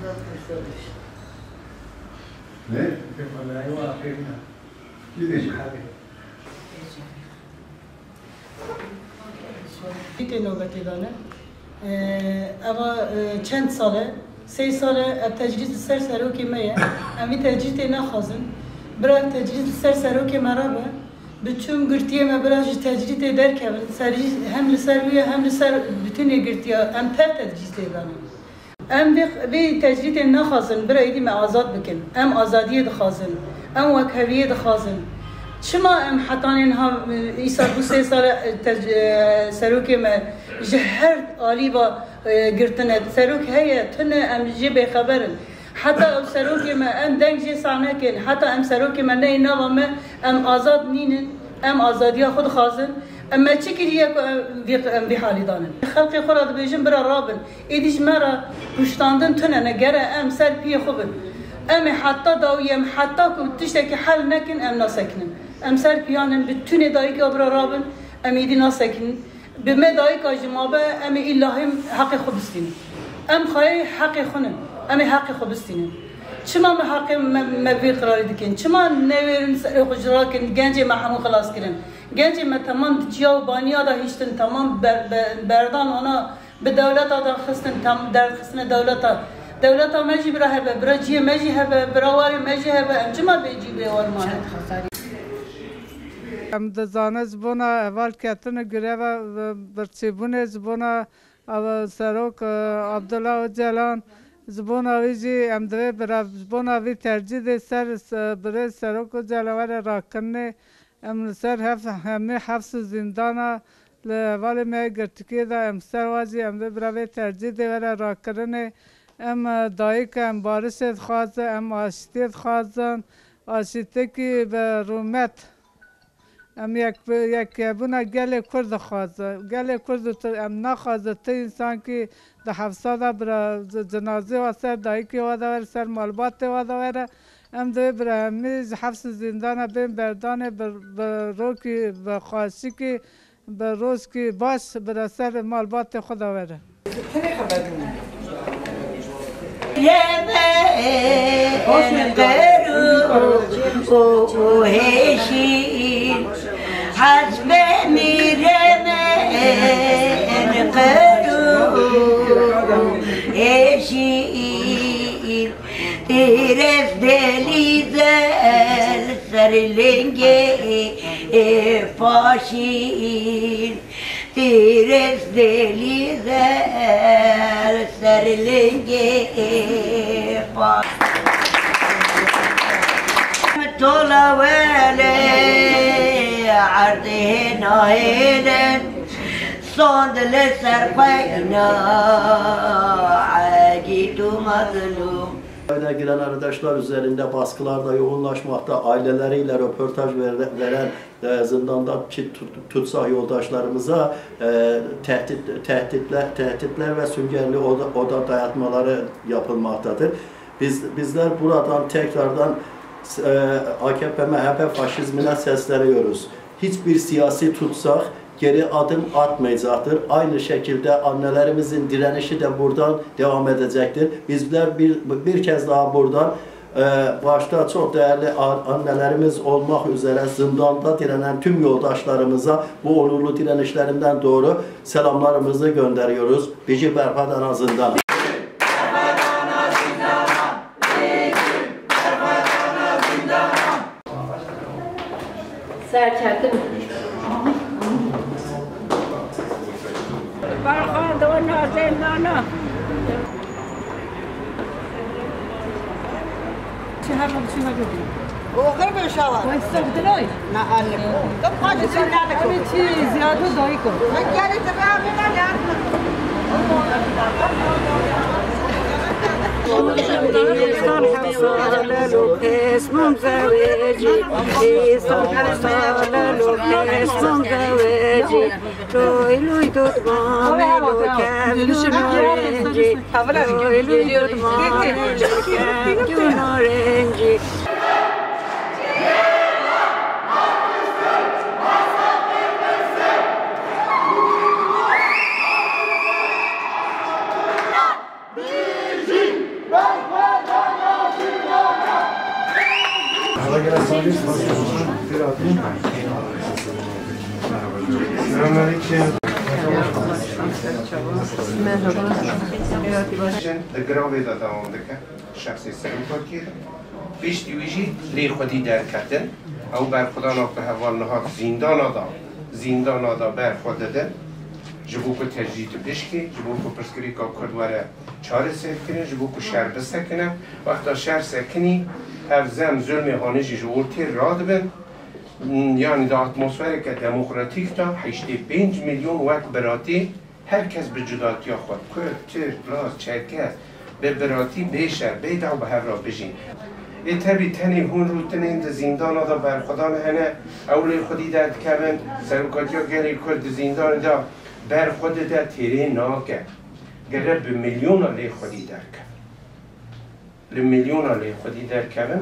né? Que deixa? 見のだけどね、えー、اما چند ساله سه ساله تجدید سر سر سروک میه امی تجدید نخوازم برای تجدید سر سروک مرابه بچوم گرتیه ما برای تجدید درک هم سر هم لسر ویه هم لسر بتونه گرتیه ام تر تجدید دانم أم بي تجريد نخازن برايدي ما آزاد بكن. أم آزادية دخازن. أم وكهوية دخازن. شما أم حتان هم ایسا دو سه سال سروک ما جهرت آلی با آه، گرتنه سروک هیا تنه أم جی خبرن حتى ام سروك ما أم دنگ جي سانكن حتى أم سروك ما ني نوا أم آزاد نين أم آزادية خود خازن. أما تشكل هي حالي دانن. خلقي خرا بيجن برا رابن. ايديج مرا كشتاندن تنانا غير أم سر بي خبن. أم حتى داو يم حتى كو تشتكي حل نكن أم ناسكنن أم سر بيانن بتوني دايك برا رابل أم ايدي نا ساكن بما دايك أجمابه أم إلهيم حق خبستين. أم خاي حق خنن. أم حق خبستين. چما ما حق مبی قرار دکن. چما نویرن اجرا کن. گنج ما همو خلاص کرن. گنج ما تمام جیا و بانیا دا هیچتن. تمام بردان آنا به دولت دا خستن. تم در خستن دولت دولت مجی برا هبه. برا جی مجی هبه. برا واری مجی هبه. ام چما بیجی به ورمانه ام دزانه زبونا اول کتن گریه برچیبون زبونا او سروک عبدالله جلان زبان آویجی امدره برای زبان آوی ترجید سر برای سرک و جلوه را کنه امسر هف همه حفظ زندان ولی می گرتکی دا امسر واجی امده برای ترجید را را کرنه ام دایی که ام بارشت خوازه ام آشتیت خوازن آشیته که به رومت ام یک یک یبونه گل کرد خوازه گل کرد تو ام نخوازه ته انسان کی د 700 بر جنازه واسه دای کی واده ور سر مالبات واده ور ام د ابراهیمیز حبس زندان بین بردان بر رو کی خاصی کی به روز کی باش بر سر مالبات خدا وره يا heşin Hasbe miremen kuru Eşin Tires delizel sarılenge faşin Tires delizel sarılenge faşin طول ويلي عرضه ناهينا صند لسرقينا عاجيت مظلوم Evine giren arkadaşlar üzerinde baskılar da yoğunlaşmakta. Aileleriyle röportaj ver- veren e, zindandaki tut- tutsak yoldaşlarımıza e, tehdit, tehditler, tehditler ve süngerli oda, oda dayatmaları yapılmaktadır. Biz bizler buradan tekrardan e, AKP MHP faşizmine sesleniyoruz. Hiçbir siyasi tutsak geri adım atmayacaktır. Aynı şekilde annelerimizin direnişi de buradan devam edecektir. Bizler bir, bir kez daha buradan e, başta çok değerli annelerimiz olmak üzere zindanda direnen tüm yoldaşlarımıza bu onurlu direnişlerinden doğru selamlarımızı gönderiyoruz. Bici Berpadan zindan. Serçertim. برخورد و نازنانا چه هر وقت چه هر وغير بالشوارع ويستخدموي نعم طب حاجة سنة همه چی زیاده دایی کن رجالي تبعي ما اسمم زواجي اسم حصل له اسمم زواجي لوي لوي دوت مامي لو كان نورنجي لوي لوي دوت مامي لو كان نورنجي دگراوی دا دوام دکه شخصی سرم کردن پیش دیویجی لی خودی در او بر خدا ناکه حوال نهاد زندان دا زندان دا بر خود ده جبو کو تجدید بشکی جبو کو پرسکری کا کردواره چاره سکنه جبو کو شهر بسکنه وقتا شهر سکنی هف زم ظلم هانشی جورتی راد بن. yani da atmosferi که دموکراتیک تا 85 میلیون وقت براتی هر کس به جداتی خود. کرد ترک لاس چرکس به براتی بیشتر بیدا و به هر را بجین. ای تبی تنی هون رو تنین ده زندان دا بر خدا نهنه. اولی خودی در کبن سرکاتی ها گری کرد زندان دا. در تیره ناکه. گره به میلیون آلی خودی درکم. کن میلیون آلی خودی درکم.